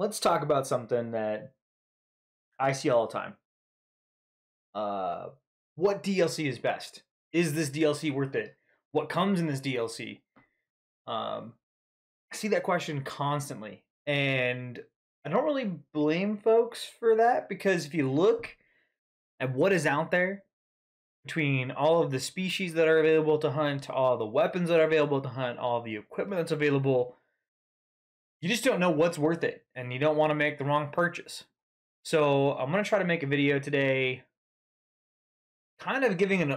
let's talk about something that I see all the time. Uh, what DLC is best? Is this DLC worth it? What comes in this DLC? Um, I see that question constantly, and I don't really blame folks for that because if you look at what is out there between all of the species that are available to hunt, all the weapons that are available to hunt, all the equipment that's available, you just don't know what's worth it and you don't want to make the wrong purchase. So I'm going to try to make a video today kind of giving an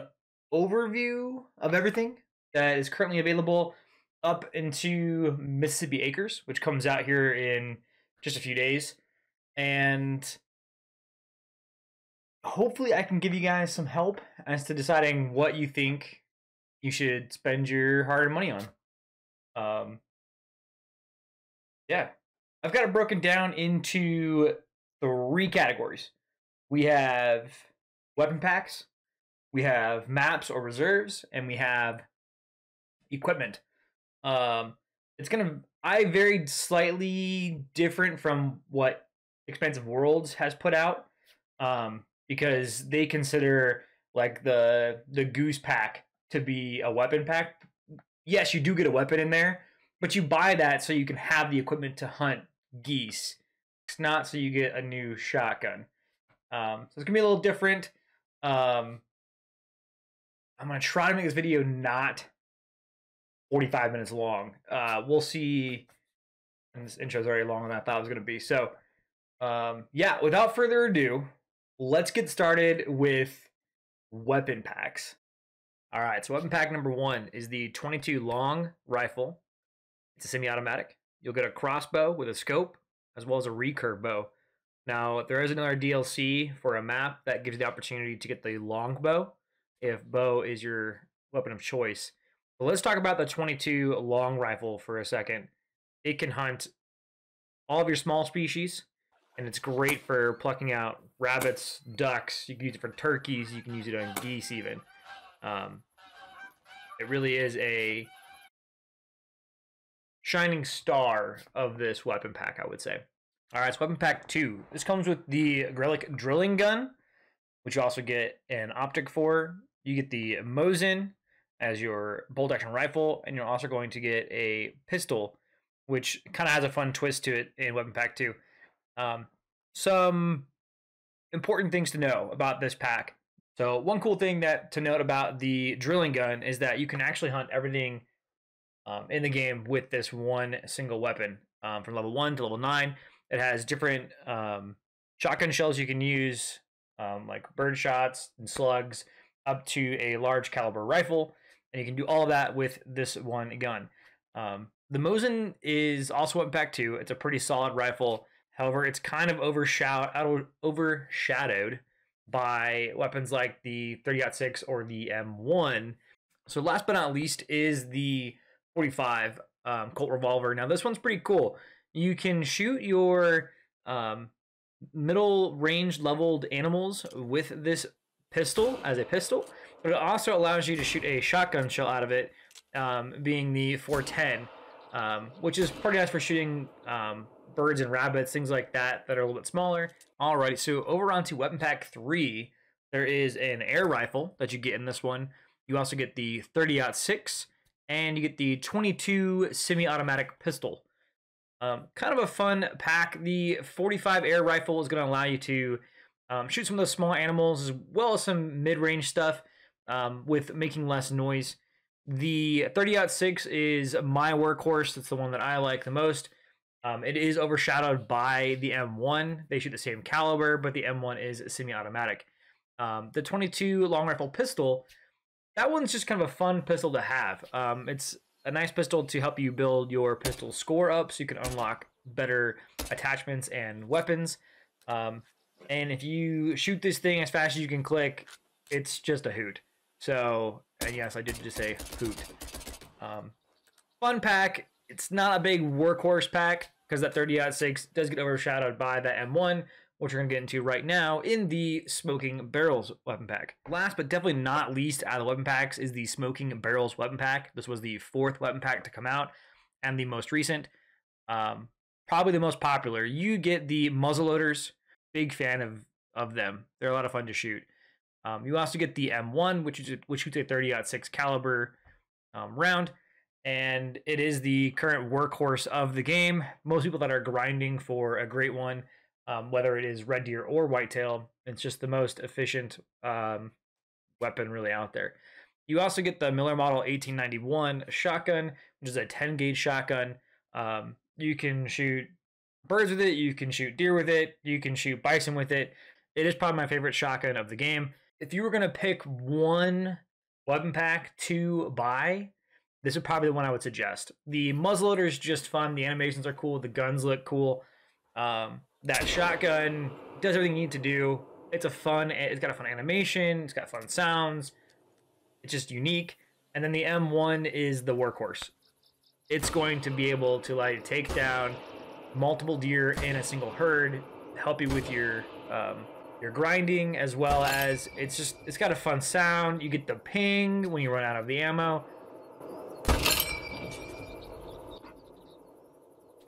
overview of everything that is currently available up into Mississippi Acres, which comes out here in just a few days. And hopefully I can give you guys some help as to deciding what you think you should spend your hard-earned money on. Um, yeah, I've got it broken down into three categories. We have weapon packs, we have maps or reserves, and we have equipment. Um, it's gonna. I varied slightly different from what Expansive Worlds has put out, um, because they consider like the the goose pack to be a weapon pack. Yes, you do get a weapon in there, but you buy that so you can have the equipment to hunt geese. It's not so you get a new shotgun. Um, so it's gonna be a little different. Um, I'm gonna try to make this video not 45 minutes long. Uh, we'll see. And this intro is already longer than I thought it was gonna be. So, um, yeah. Without further ado, let's get started with weapon packs. All right. So weapon pack number one is the 22 long rifle. It's a semi-automatic. You'll get a crossbow with a scope, as well as a recurve bow. Now, there is another DLC for a map that gives the opportunity to get the longbow if bow is your weapon of choice. But let's talk about the 22 long rifle for a second. It can hunt all of your small species, and it's great for plucking out rabbits, ducks. You can use it for turkeys. You can use it on geese, even. Um, it really is a shining star of this weapon pack, I would say. All right, so weapon pack two. This comes with the Grelck drilling gun, which you also get an optic for. You get the Mosin as your bolt action rifle, and you're also going to get a pistol, which kind of has a fun twist to it in weapon pack two. Um, some important things to know about this pack. So one cool thing that to note about the drilling gun is that you can actually hunt everything um, in the game with this one single weapon um, from level one to level nine. It has different um, shotgun shells you can use, um, like bird shots and slugs, up to a large caliber rifle, and you can do all of that with this one gun. Um, the Mosin is also weapon pack two. It's a pretty solid rifle. However, it's kind of overshadowed, overshadowed by weapons like the 30-06 or the M1. So last but not least is the 45 um, Colt revolver. Now this one's pretty cool. You can shoot your um, middle range leveled animals with this pistol as a pistol, but it also allows you to shoot a shotgun shell out of it, um, being the 410, um, which is pretty nice for shooting um, birds and rabbits, things like that that are a little bit smaller. Alrighty, so over onto weapon pack three, there is an air rifle that you get in this one. You also get the 30 6 and you get the 22 semi-automatic pistol. Um, kind of a fun pack. The 45 air rifle is going to allow you to um, shoot some of those small animals as well as some mid-range stuff um, with making less noise. The 30-06 is my workhorse. That's the one that I like the most. Um, it is overshadowed by the M1. They shoot the same caliber, but the M1 is semi-automatic. Um, the 22 long rifle pistol that one's just kind of a fun pistol to have. Um, it's a nice pistol to help you build your pistol score up so you can unlock better attachments and weapons. Um, and if you shoot this thing as fast as you can click, it's just a hoot. So, and yes, I did just say hoot. Um, fun pack. It's not a big workhorse pack because that 30 6 does get overshadowed by that M1, which we're going to get into right now in the Smoking Barrels weapon pack. Last but definitely not least out of the weapon packs is the Smoking Barrels weapon pack. This was the fourth weapon pack to come out and the most recent. Um, probably the most popular. You get the muzzleloaders. Big fan of of them. They're a lot of fun to shoot. Um, you also get the M1, which is which shoots a 30-06 caliber um, round, and it is the current workhorse of the game. Most people that are grinding for a great one, um, whether it is red deer or whitetail, it's just the most efficient um, weapon really out there. You also get the Miller Model 1891 shotgun, which is a 10 gauge shotgun. Um, you can shoot birds with it, you can shoot deer with it, you can shoot bison with it. It is probably my favorite shotgun of the game. If you were going to pick one weapon pack to buy, this would probably the one I would suggest. The muzzleloader is just fun. The animations are cool. The guns look cool. Um, that shotgun does everything you need to do. It's a fun. It's got a fun animation. It's got fun sounds. It's just unique. And then the M1 is the workhorse. It's going to be able to like take down multiple deer in a single herd, help you with your um, your grinding, as well as it's just it's got a fun sound. You get the ping when you run out of the ammo.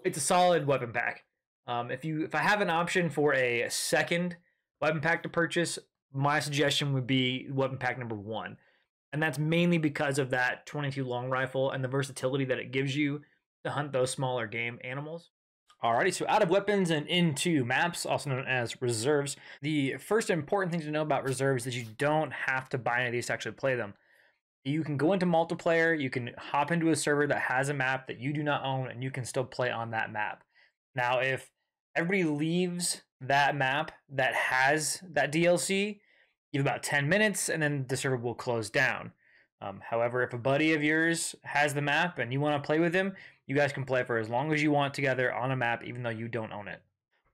It's a solid weapon pack. Um, if you if I have an option for a second weapon pack to purchase, my suggestion would be weapon pack number one, and that's mainly because of that 22 long rifle and the versatility that it gives you to hunt those smaller game animals. Alrighty, so out of weapons and into maps, also known as reserves. The first important thing to know about reserves is you don't have to buy any of these to actually play them. You can go into multiplayer, you can hop into a server that has a map that you do not own, and you can still play on that map. Now, if everybody leaves that map that has that DLC, you have about 10 minutes, and then the server will close down. Um, however, if a buddy of yours has the map and you want to play with him, you guys can play for as long as you want together on a map, even though you don't own it.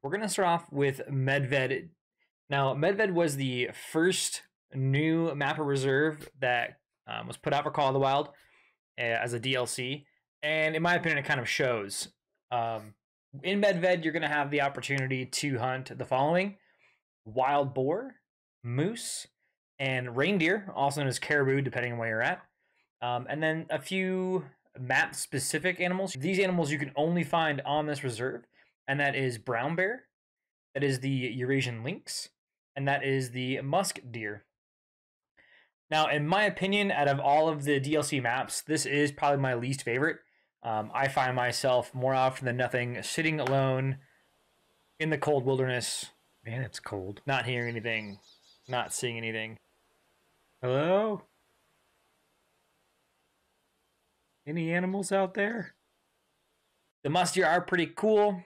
We're going to start off with Medved. Now, Medved was the first new map of reserve that um, was put out for Call of the Wild uh, as a DLC. And in my opinion, it kind of shows. Um, in Medved, you're going to have the opportunity to hunt the following wild boar, moose, and reindeer, also known as caribou, depending on where you're at. Um, and then a few map specific animals. These animals you can only find on this reserve, and that is brown bear, that is the Eurasian lynx, and that is the musk deer. Now, in my opinion, out of all of the DLC maps, this is probably my least favorite. Um, I find myself more often than nothing sitting alone in the cold wilderness. Man, it's cold. Not hearing anything, not seeing anything. Hello? Any animals out there? The musk deer are pretty cool.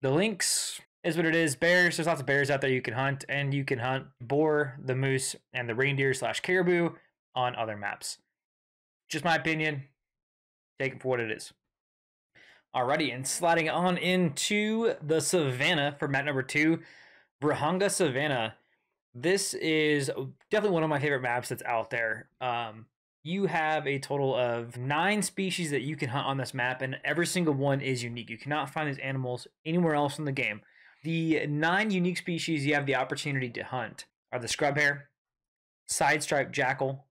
The lynx is what it is. Bears, there's lots of bears out there you can hunt, and you can hunt boar, the moose, and the reindeer slash caribou on other maps. Just my opinion. Take it for what it is. Alrighty, and sliding on into the savannah for map number two, Vurhonga Savannah. This is definitely one of my favorite maps that's out there. Um, you have a total of nine species that you can hunt on this map, and every single one is unique. You cannot find these animals anywhere else in the game. The nine unique species you have the opportunity to hunt are the scrub hare, side striped jackal,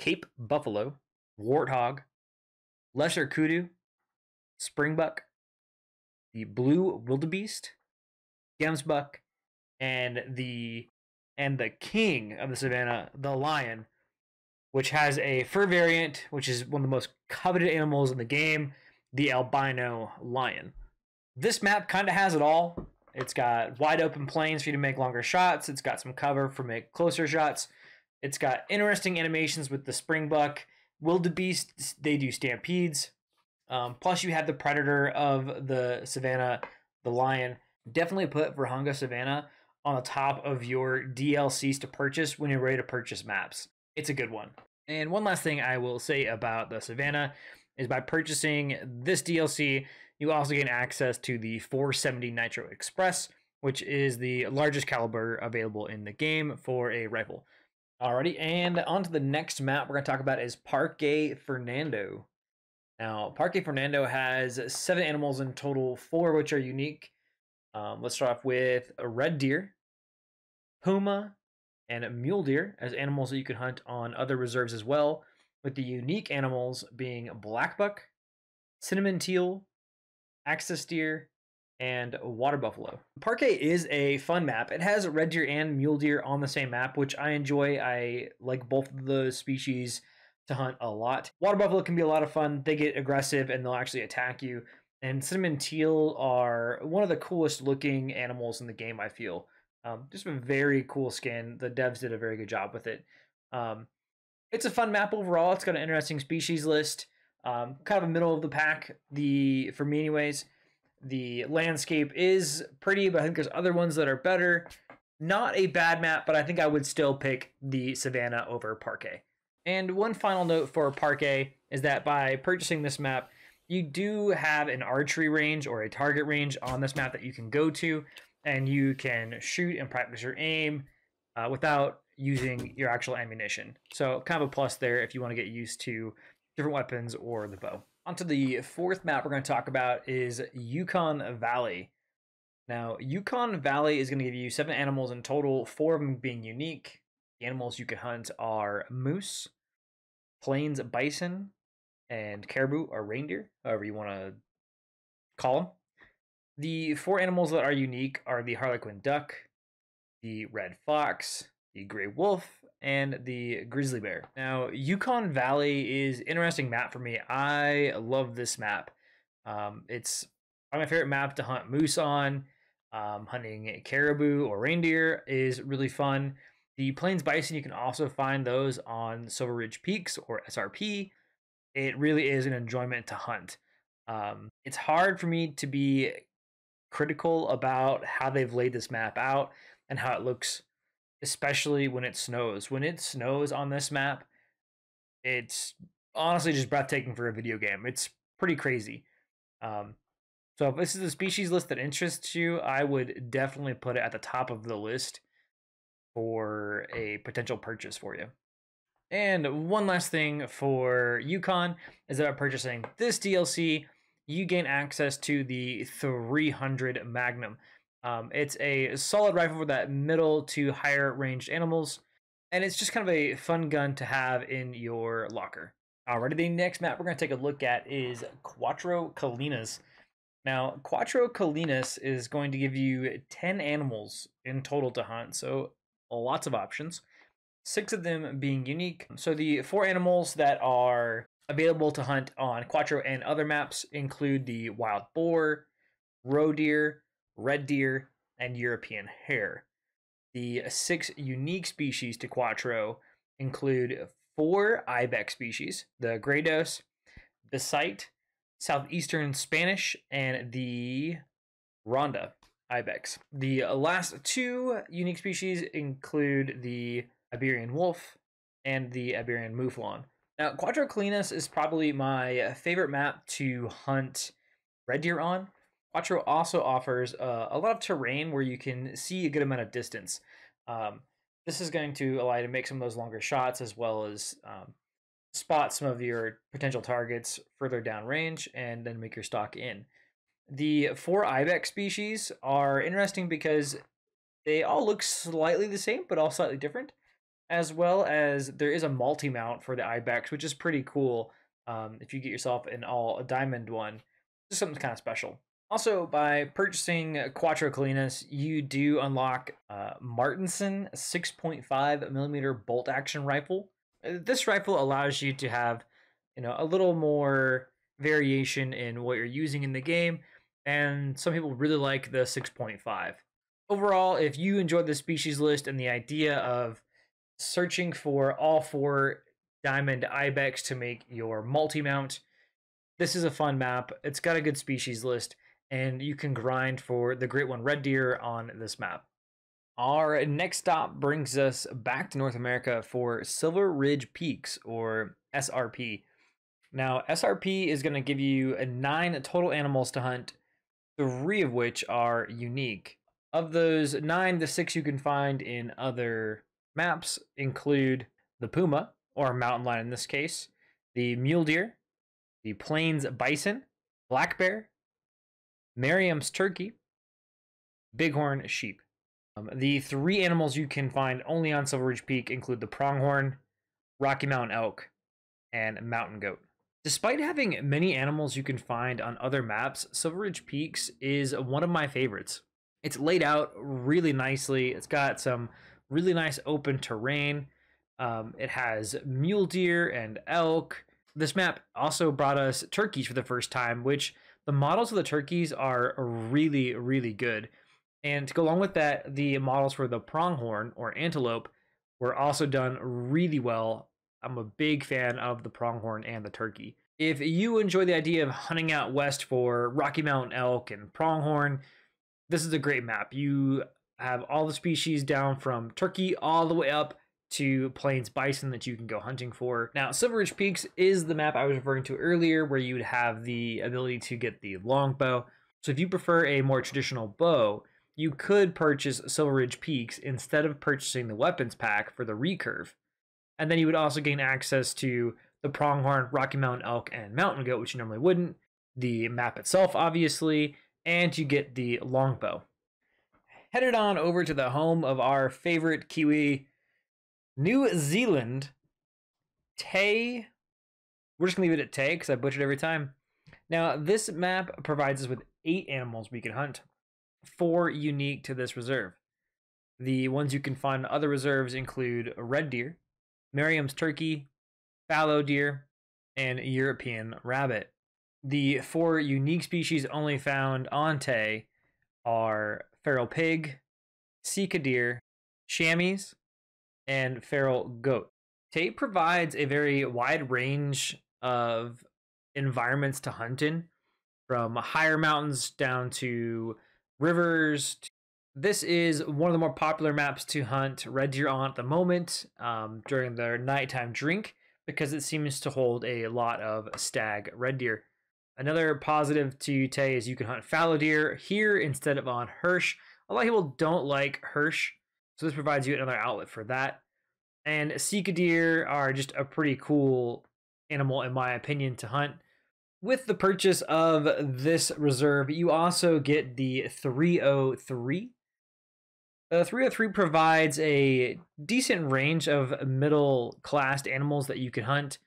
Cape buffalo, warthog, lesser kudu, springbuck, the blue wildebeest, gemsbuck, and the and the king of the savannah, the lion, which has a fur variant, which is one of the most coveted animals in the game, the albino lion. This map kind of has it all. It's got wide open plains for you to make longer shots. It's got some cover for make closer shots. It's got interesting animations with the springbuck, wildebeest. They do stampedes. Um, plus, you have the predator of the savannah, the lion. Definitely put Vurhonga Savannah on the top of your DLCs to purchase when you're ready to purchase maps. It's a good one. And one last thing I will say about the Savannah is by purchasing this DLC, you also gain access to the 470 Nitro Express, which is the largest caliber available in the game for a rifle. Alrighty, and on to the next map we're going to talk about is Parque Fernando. Now, Parque Fernando has seven animals in total, four which are unique. Um, let's start off with a red deer, puma, and mule deer as animals that you can hunt on other reserves as well, with the unique animals being black buck, cinnamon teal, axis deer, and water buffalo. Parque is a fun map. It has red deer and mule deer on the same map, which I enjoy. I like both of the species to hunt a lot. Water buffalo can be a lot of fun. They get aggressive and they'll actually attack you. And cinnamon teal are one of the coolest looking animals in the game, I feel. Um, just a very cool skin. The devs did a very good job with it. Um, it's a fun map overall. It's got an interesting species list. Um, kind of a middle of the pack. The for me, anyways. The landscape is pretty, but I think there's other ones that are better. Not a bad map, but I think I would still pick the Savannah over Parque. And one final note for Parque is that by purchasing this map, you do have an archery range or a target range on this map that you can go to, and you can shoot and practice your aim uh, without using your actual ammunition. So kind of a plus there if you want to get used to different weapons or the bow. Onto the fourth map we're going to talk about is Yukon Valley. Now, Yukon Valley is going to give you seven animals in total, four of them being unique. The animals you can hunt are moose, plains bison, and caribou or reindeer, however you want to call them. The four animals that are unique are the harlequin duck, the red fox, the gray wolf, and the grizzly bear. Now, Yukon Valley is interesting map for me. I love this map. Um, it's my favorite map to hunt moose on. Um, hunting caribou or reindeer is really fun. The plains bison, you can also find those on Silver Ridge Peaks or SRP. It really is an enjoyment to hunt. Um, it's hard for me to be critical about how they've laid this map out and how it looks especially when it snows. When it snows on this map, it's honestly just breathtaking for a video game. It's pretty crazy. Um, so if this is a species list that interests you, I would definitely put it at the top of the list for a potential purchase for you. And one last thing for Yukon is that purchasing this DLC, you gain access to the 300 Magnum. Um, it's a solid rifle for that middle to higher ranged animals, and it's just kind of a fun gun to have in your locker. Alrighty, the next map we're going to take a look at is Cuatro Colinas. Now, Cuatro Colinas is going to give you 10 animals in total to hunt, so lots of options. Six of them being unique. So the four animals that are available to hunt on Cuatro and other maps include the wild boar, roe deer, red deer, and European hare. The uh, six unique species to Cuatro include four ibex species the Gredos, the Site, Southeastern Spanish, and the Ronda ibex. The uh, last two unique species include the Iberian wolf and the Iberian mouflon. Now, Cuatro Colinas is probably my favorite map to hunt red deer on Cuatro also offers uh, a lot of terrain where you can see a good amount of distance. Um, this is going to allow you to make some of those longer shots as well as um, spot some of your potential targets further down range and then make your stock in. The four ibex species are interesting because they all look slightly the same but all slightly different, as well as there is a multi mount for the ibex, which is pretty cool. Um, if you get yourself an all a diamond one, just something kind of special. Also, by purchasing Cuatro Colinas, you do unlock uh, Martensson 6.5 millimeter bolt action rifle. Uh, this rifle allows you to have, you know, a little more variation in what you're using in the game, and some people really like the 6.5. Overall, if you enjoyed the species list and the idea of searching for all four diamond ibex to make your multi mount, this is a fun map. It's got a good species list and you can grind for the Great One Red Deer on this map. Our next stop brings us back to North America for Silver Ridge Peaks, or SRP. Now, SRP is going to give you nine total animals to hunt, three of which are unique. Of those nine, the six you can find in other maps include the puma, or mountain lion in this case, the mule deer, the plains bison, black bear, Merriam's turkey, bighorn sheep. Um, the three animals you can find only on Silver Ridge Peak include the pronghorn, Rocky Mountain elk, and mountain goat. Despite having many animals you can find on other maps, Silver Ridge Peaks is one of my favorites. It's laid out really nicely. It's got some really nice open terrain. Um, it has mule deer and elk. This map also brought us turkeys for the first time, which the models of the turkeys are really, really good. And to go along with that, the models for the pronghorn or antelope were also done really well. I'm a big fan of the pronghorn and the turkey. If you enjoy the idea of hunting out west for Rocky Mountain elk and pronghorn, this is a great map. You have all the species down from turkey all the way up to plains bison that you can go hunting for. Now, Silver Ridge Peaks is the map I was referring to earlier where you would have the ability to get the longbow. So if you prefer a more traditional bow, you could purchase Silver Ridge Peaks instead of purchasing the weapons pack for the recurve. And then you would also gain access to the pronghorn, Rocky Mountain elk, and mountain goat, which you normally wouldn't. The map itself, obviously, and you get the longbow. Headed on over to the home of our favorite Kiwi, New Zealand. Tay. We're just gonna leave it at Tay because I butchered every time. Now, this map provides us with eight animals we can hunt four unique to this reserve. The ones you can find in other reserves include red deer, Merriam's turkey, fallow deer, and European rabbit. The four unique species only found on Tay are feral pig, sika deer, chamois, and feral goat. Tay provides a very wide range of environments to hunt in, from higher mountains down to rivers. This is one of the more popular maps to hunt red deer on at the moment um, during their nighttime drink because it seems to hold a lot of stag red deer. Another positive to Tay is you can hunt fallow deer here instead of on Hirsch. A lot of people don't like Hirsch, so this provides you another outlet for that. And Sika deer are just a pretty cool animal, in my opinion, to hunt. With the purchase of this reserve, you also get the 303. The 303 provides a decent range of middle class animals that you can hunt,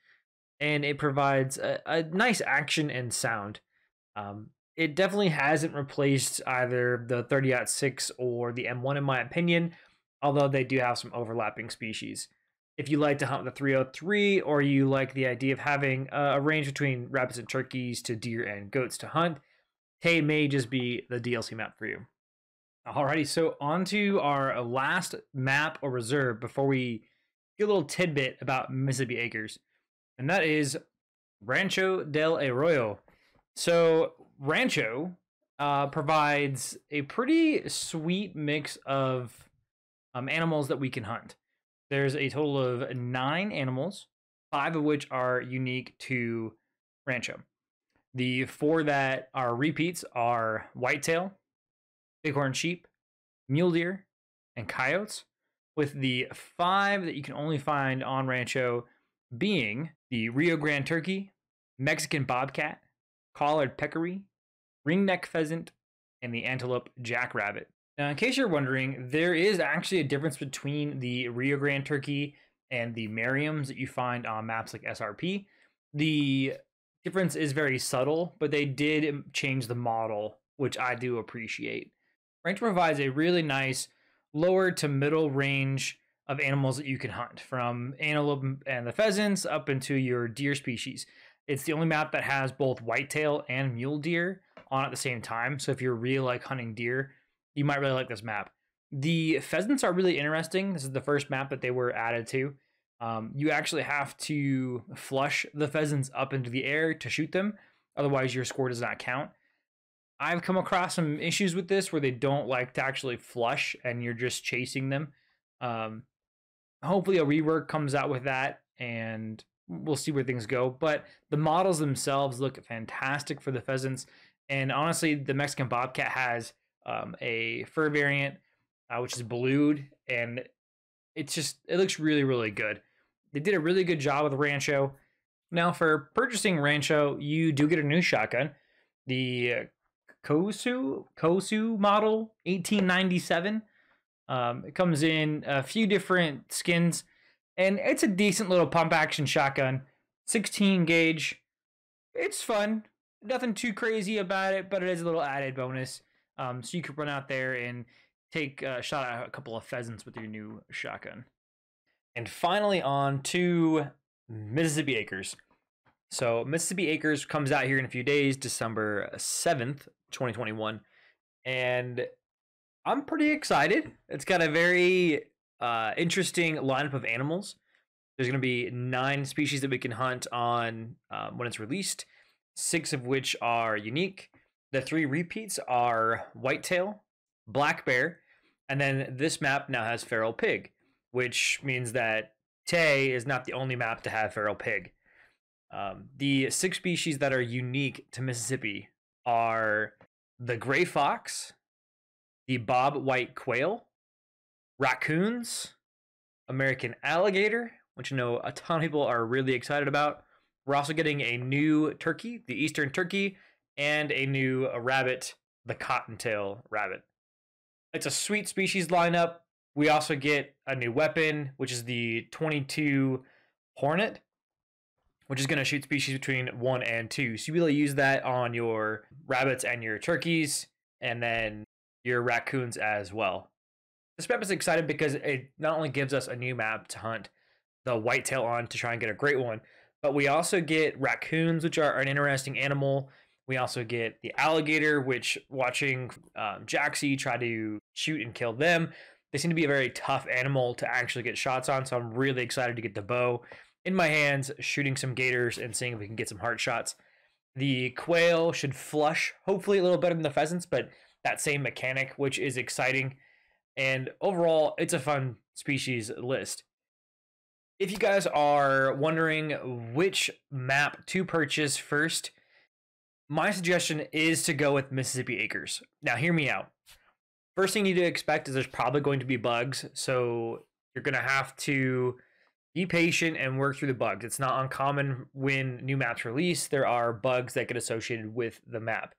and it provides a, a nice action and sound. Um, it definitely hasn't replaced either the 30-6 or the M1 in my opinion, although they do have some overlapping species if you like to hunt the 303 or you like the idea of having a range between rabbits and turkeys to deer and goats to hunt, Tay may just be the DLC map for you. Alrighty, so on to our last map or reserve before we get a little tidbit about Mississippi Acres, and that is Rancho del Arroyo. So, Rancho uh, provides a pretty sweet mix of um, animals that we can hunt. There's a total of nine animals, five of which are unique to Rancho. The four that are repeats are whitetail, bighorn sheep, mule deer, and coyotes, with the five that you can only find on Rancho being the Rio Grande turkey, Mexican bobcat, collared peccary, ringneck pheasant, and the antelope jackrabbit. Now, in case you're wondering, there is actually a difference between the Rio Grande turkey and the Merriams that you find on maps like SRP. The difference is very subtle, but they did change the model, which I do appreciate. Rancho provides a really nice lower to middle range of animals that you can hunt, from antelope and the pheasants up into your deer species. It's the only map that has both whitetail and mule deer on at the same time. So if you're really like hunting deer, you might really like this map. The pheasants are really interesting. This is the first map that they were added to. Um, you actually have to flush the pheasants up into the air to shoot them, otherwise your score does not count. I've come across some issues with this where they don't like to actually flush and you're just chasing them. Um, hopefully a rework comes out with that and we'll see where things go. But the models themselves look fantastic for the pheasants. And honestly, the Mexican Bobcat has um, a fur variant, uh, which is blued, and it's just it looks really really good. They did a really good job with Rancho. Now for purchasing Rancho, you do get a new shotgun, the Couso Couso model 1897. Um, it comes in a few different skins, and it's a decent little pump action shotgun. 16 gauge, it's fun. Nothing too crazy about it, but it is a little added bonus. Um, so you could run out there and take a shot at a couple of pheasants with your new shotgun. And finally, on to Mississippi Acres. So Mississippi Acres comes out here in a few days, December 7th, 2021. And I'm pretty excited. It's got a very uh, interesting lineup of animals. There's going to be nine species that we can hunt on um, when it's released, six of which are unique. The three repeats are whitetail, black bear, and then this map now has feral pig, which means that Tay is not the only map to have feral pig. Um, the six species that are unique to Mississippi are the gray fox, the bob white quail, raccoons, American alligator, which I know a ton of people are really excited about. We're also getting a new turkey, the eastern turkey, and a new uh, rabbit, the cottontail rabbit. It's a sweet species lineup. We also get a new weapon, which is the 22 Hornet, which is going to shoot species between one and two. So you really use that on your rabbits and your turkeys, and then your raccoons as well. This map is exciting because it not only gives us a new map to hunt the whitetail on to try and get a great one, but we also get raccoons, which are an interesting animal. We also get the alligator, which watching um, Jaxy try to shoot and kill them, they seem to be a very tough animal to actually get shots on. So I'm really excited to get the bow in my hands, shooting some gators and seeing if we can get some heart shots. The quail should flush, hopefully a little better than the pheasants, but that same mechanic, which is exciting. And overall, it's a fun species list. If you guys are wondering which map to purchase first, my suggestion is to go with Mississippi Acres. Now, hear me out. First thing you need to expect is there's probably going to be bugs, so you're going to have to be patient and work through the bugs. It's not uncommon when new maps release, there are bugs that get associated with the map.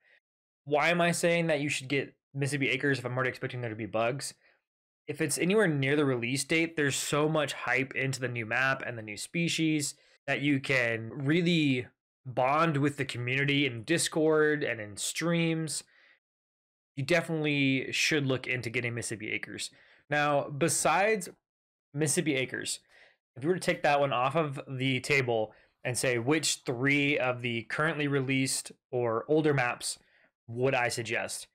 Why am I saying that you should get Mississippi Acres if I'm already expecting there to be bugs? If it's anywhere near the release date, there's so much hype into the new map and the new species that you can really bond with the community in Discord and in streams you definitely should look into getting Mississippi Acres. Now, besides Mississippi Acres, if you were to take that one off of the table and say which three of the currently released or older maps would I suggest?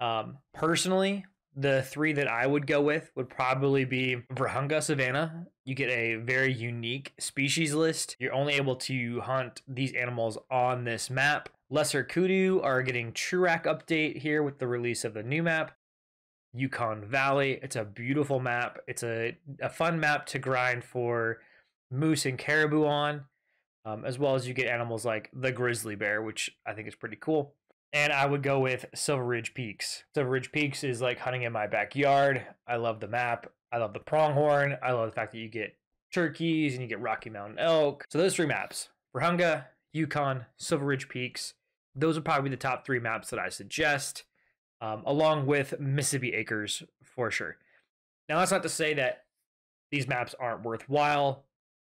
Um, personally, the three that I would go with would probably be Vurhonga Savannah. You get a very unique species list. You're only able to hunt these animals on this map. Lesser Kudu are getting Trurak update here with the release of the new map. Yukon Valley, it's a beautiful map. It's a, a fun map to grind for moose and caribou on, um, as well as you get animals like the grizzly bear, which I think is pretty cool and I would go with Silver Ridge Peaks. Silver Ridge Peaks is like hunting in my backyard. I love the map. I love the pronghorn. I love the fact that you get turkeys and you get Rocky Mountain elk. So those three maps, Vurhonga, Yukon, Silver Ridge Peaks, those are probably the top three maps that I suggest, um, along with Mississippi Acres for sure. Now that's not to say that these maps aren't worthwhile.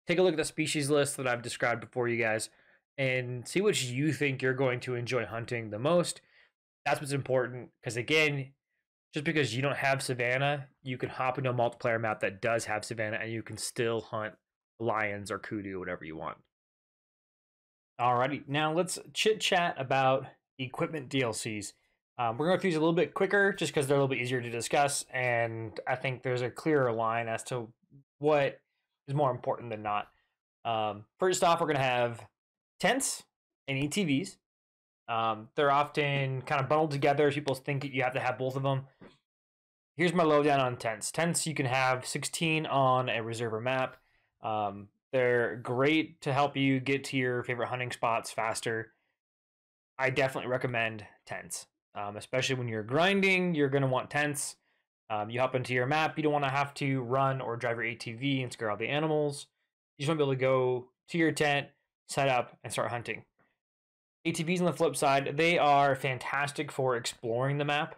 Take a look at the species list that I've described before you guys and see which you think you're going to enjoy hunting the most. That's what's important because again, just because you don't have Savannah, you can hop into a multiplayer map that does have Savannah and you can still hunt lions or kudu, whatever you want. Alrighty, now let's chit chat about equipment DLCs. Um, we're going to through a little bit quicker just because they're a little bit easier to discuss, and I think there's a clearer line as to what is more important than not. Um, first off, we're going to have tents and ATVs. Um, they're often kind of bundled together. People think you have to have both of them. Here's my lowdown on tents. Tents, you can have 16 on a reserver map. Um, they're great to help you get to your favorite hunting spots faster. I definitely recommend tents, um, especially when you're grinding. You're going to want tents. Um, you hop into your map. You don't want to have to run or drive your ATV and scare all the animals. You just want to be able to go to your tent, set up, and start hunting. ATVs on the flip side, they are fantastic for exploring the map.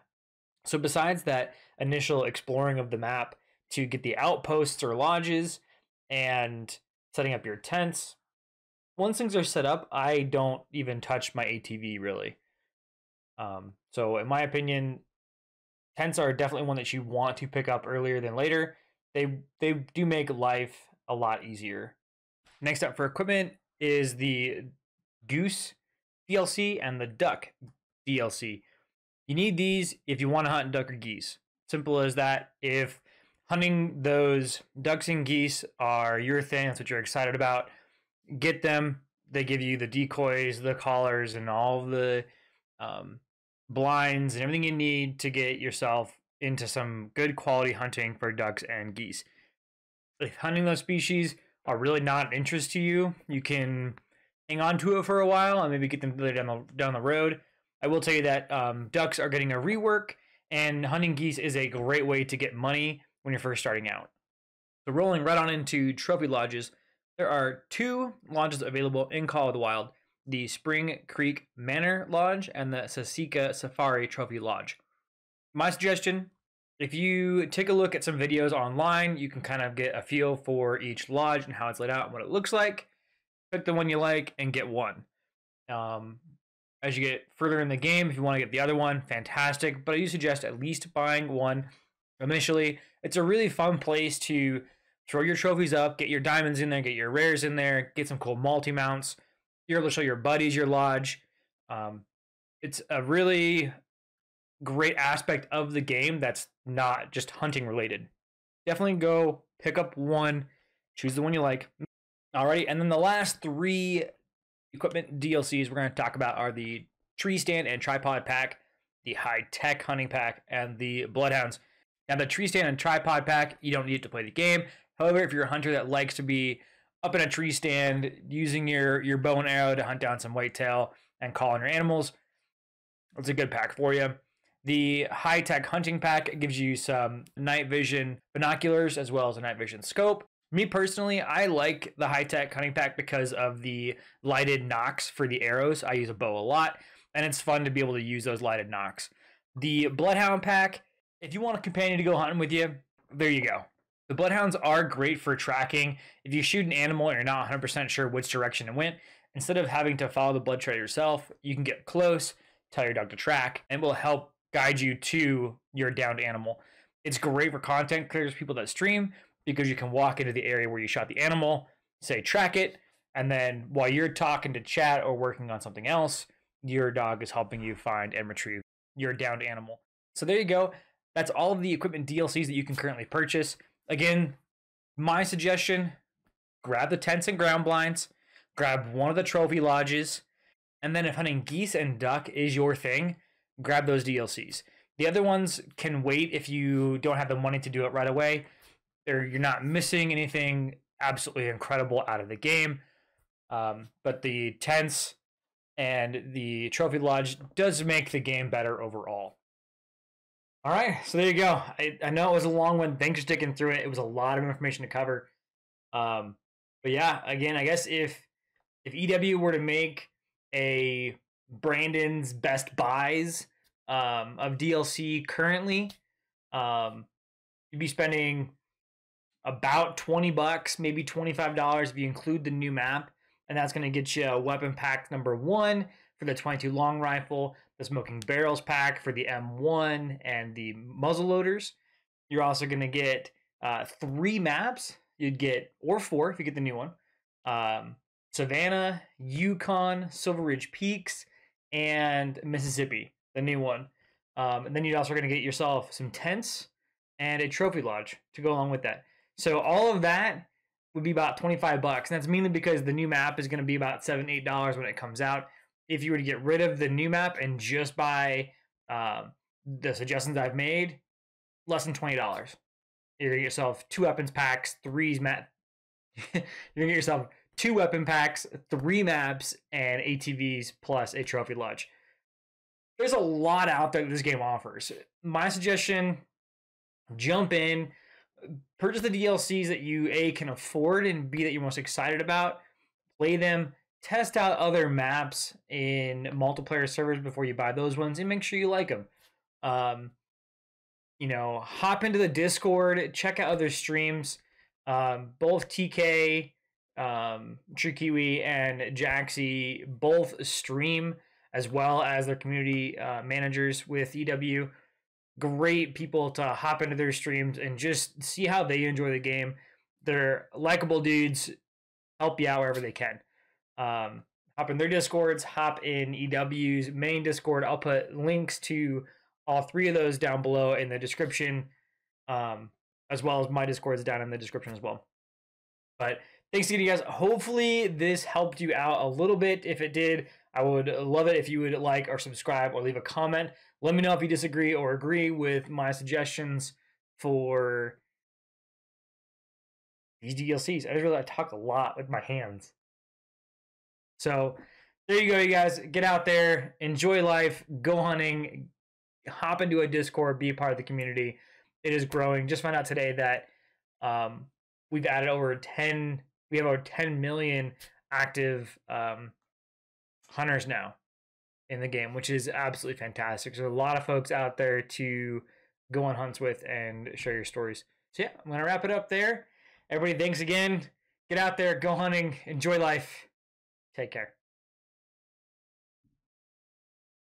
So, besides that initial exploring of the map to get the outposts or lodges and setting up your tents, once things are set up, I don't even touch my ATV really. Um, so in my opinion, tents are definitely one that you want to pick up earlier than later. They they do make life a lot easier. Next up for equipment is the Goose DLC and the Duck DLC. You need these if you want to hunt duck or geese. Simple as that. If hunting those ducks and geese are your thing, that's what you're excited about, get them. They give you the decoys, the collars, and all the um, blinds and everything you need to get yourself into some good quality hunting for ducks and geese. If hunting those species are really not of interest to you, you can hang on to it for a while and maybe get them later down the down the road. I will tell you that um, ducks are getting a rework, and hunting geese is a great way to get money when you're first starting out. So rolling right on into trophy lodges, there are two lodges available in Call of the Wild: the Spring Creek Manor Lodge and the Saseka Safari Trophy Lodge. My suggestion if you take a look at some videos online, you can kind of get a feel for each lodge and how it's laid out and what it looks like. Pick the one you like and get one. Um, as you get further in the game, if you want to get the other one, fantastic. But I do suggest at least buying one initially. It's a really fun place to throw your trophies up, get your diamonds in there, get your rares in there, get some cool multi mounts. You're able to show your buddies your lodge. Um, it's a really great aspect of the game that's not just hunting related. Definitely go pick up one, choose the one you like. Alrighty, and then the last three equipment DLCs we're going to talk about are the tree stand and tripod pack, the high tech hunting pack, and the bloodhounds. Now, the tree stand and tripod pack, you don't need to play the game. However, if you're a hunter that likes to be up in a tree stand using your, your bow and arrow to hunt down some whitetail and call on your animals, it's a good pack for you. The high tech hunting pack gives you some night vision binoculars as well as a night vision scope. Me personally, I like the high tech hunting pack because of the lighted nocks for the arrows. I use a bow a lot, and it's fun to be able to use those lighted nocks. The Bloodhound pack, if you want a companion to go hunting with you, there you go. The Bloodhounds are great for tracking. If you shoot an animal and you're not 100% sure which direction it went, instead of having to follow the blood trail yourself, you can get close, tell your dog to track, and will help guide you to your downed animal. It's great for content creators, people that stream, because you can walk into the area where you shot the animal, say track it, and then while you're talking to chat or working on something else, your dog is helping you find and retrieve your downed animal. So there you go. That's all of the equipment DLCs that you can currently purchase. Again, my suggestion grab the tents and ground blinds, grab one of the trophy lodges, and then if hunting geese and duck is your thing, grab those DLCs. The other ones can wait if you don't have the money to do it right away. They're, you're not missing anything absolutely incredible out of the game. Um, but the tents and the trophy lodge does make the game better overall. All right, so there you go. I, I know it was a long one. Thanks for sticking through it. It was a lot of information to cover. Um, but yeah, again, I guess if if EW were to make a Brandon's best buys um, of DLC currently. Um, you'd be spending about 20 bucks, maybe $25 if you include the new map. And that's going to get you a weapon pack number one for the 22 long rifle, the smoking barrels pack for the M1 and the muzzle loaders. You're also going to get uh, three maps. You'd get, or four if you get the new one. Um, Savannah, Yukon, Silver Ridge Peaks, and Mississippi, the new one. Um, and then you're also going to get yourself some tents and a trophy lodge to go along with that. So all of that would be about 25 bucks. And that's mainly because the new map is going to be about seven, eight dollars when it comes out. If you were to get rid of the new map and just buy uh, the suggestions I've made, less than twenty dollars. You're gonna get yourself two weapons packs, threes mat. you're gonna get yourself two weapon packs, three maps, and ATVs plus a trophy lodge. There's a lot out there that this game offers. My suggestion jump in, purchase the DLCs that you A can afford and B that you're most excited about, play them, test out other maps in multiplayer servers before you buy those ones, and make sure you like them. Um, you know, hop into the Discord, check out other streams. Um, both TK um, True Kiwi and Jaxy both stream as well as their community uh, managers with EW. Great people to hop into their streams and just see how they enjoy the game. They're likable dudes, help you out wherever they can. Um, hop in their discords, hop in EW's main discord. I'll put links to all three of those down below in the description, um, as well as my discords down in the description as well. But thanks again, you guys. Hopefully, this helped you out a little bit. If it did, I would love it if you would like or subscribe or leave a comment. Let me know if you disagree or agree with my suggestions for these DLCs. I just really I talk a lot with my hands. So there you go, you guys. Get out there, enjoy life, go hunting, hop into a Discord, be a part of the community. It is growing. Just found out today that um, we've added over 10, we have over 10 million active um, hunters now in the game, which is absolutely fantastic. There's a lot of folks out there to go on hunts with and share your stories. So yeah, I'm gonna wrap it up there. Everybody, thanks again. Get out there, go hunting, enjoy life. Take care.